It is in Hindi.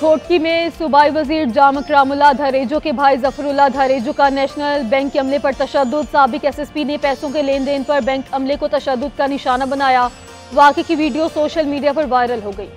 घोटकी में सूबाई वज़ीर जामक रामुल्ला धरेजो के भाई जफरुल्ला धरेजो का नेशनल बैंक के अमले पर तशद सबक एस एस पी ने पैसों के लेन देन पर बैंक अमले को तशद का निशाना बनाया। वाकई की वीडियो सोशल मीडिया पर वायरल हो गई।